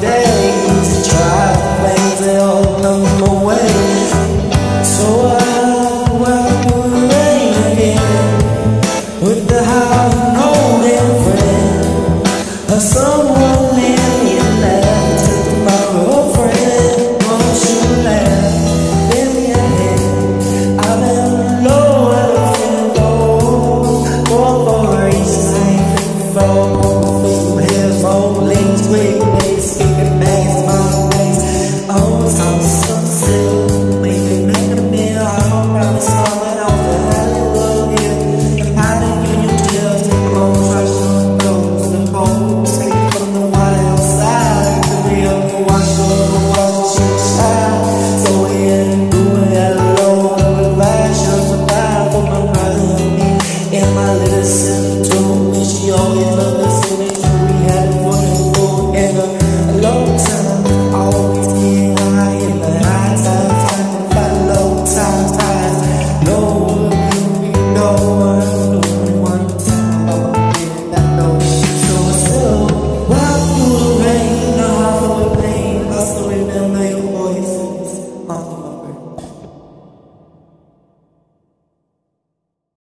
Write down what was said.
Day.